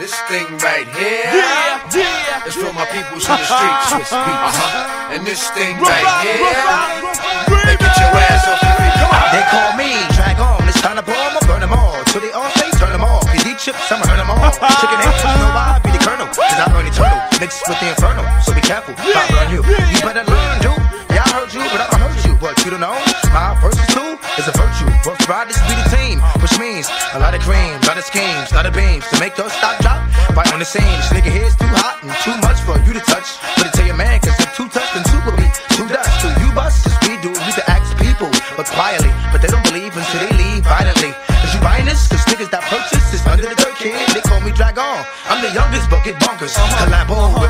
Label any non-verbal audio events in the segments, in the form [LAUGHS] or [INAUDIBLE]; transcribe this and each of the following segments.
This thing right here yeah, yeah. is for my peoples in the streets. [LAUGHS] Uh-huh. And this thing right here, they get your ass off the feet. Come on. They call me Drag-On. It's time to blow 'em, I'ma burn them all. Till they all say turn them all. Cause these chips, I'ma hurt them all. Chicken you know why I be the colonel. Cause I burn eternal. Mixed with the inferno. So be careful. I burn you, you better learn, dude. Yeah, I heard you, but I'ma hurt you. But you don't know. My versus two is a virtue. Both riders be the team, which means a lot of cream, a lot of schemes, a lot of beams to make those stop drop. Right on the scene, this nigga here's too hot and too much for you to touch. But it tell your man, cause if two touch, then two will be two dust. You bust, cause we do, you can ask people, but quietly. But they don't believe until they leave violently. Is you buying this? Cause niggas that purchase is under the dirt kid. They call me Drag-On. I'm the youngest, but get bonkers. Collabo with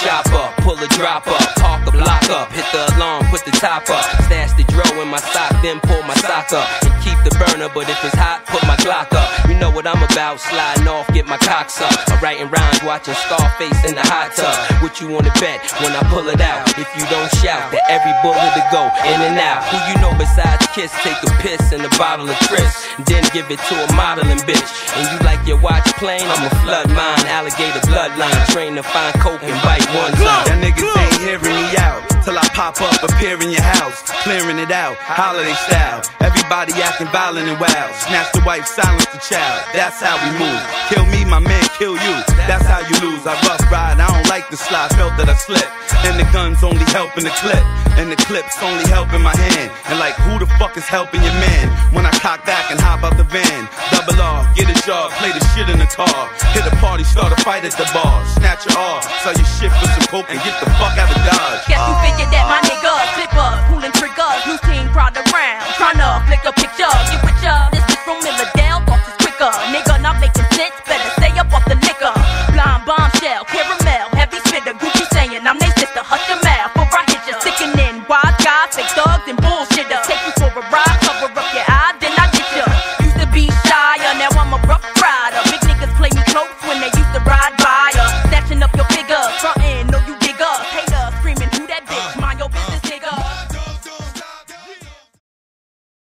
shop up, pull a drop up, park a block up, hit the alarm, put the top up, stash the dro in my sock, then pull my sock up, and keep the burner. But if it's hot, put my Glock up. You know what I'm about, sliding off, get my cocks up. I'm writing rhymes, watching Scarface in the hot tub. What you wanna bet when I pull it out? If you don't shout, that every bullet to go in and out. Who you know besides Kiss, take a piss in a bottle of Cris, then give it to a modeling bitch. And you like your watch plain? I'ma flood mine, alligator bloodline, train to find coke and bite one time. Y'all niggas ain't hearing me out. Till I pop up, appear in your house, clearing it out, holiday style. Everybody acting violent and wild. Snatch the wife, silence the child. That's how we move. Kill me, my man, kill you. That's how you lose. I rough ride, I don't like the slide, felt that I slipped. And the gun's only helping the clip, and the clip's only helping my hand. And like, who the fuck is helping your man? When I cock back and hop out the van, double R, get a job, play the shit in the car. Hit a party, start a fight at the bar. Snatch your R, sell your shit for some coke and get the fuck out of Dodge.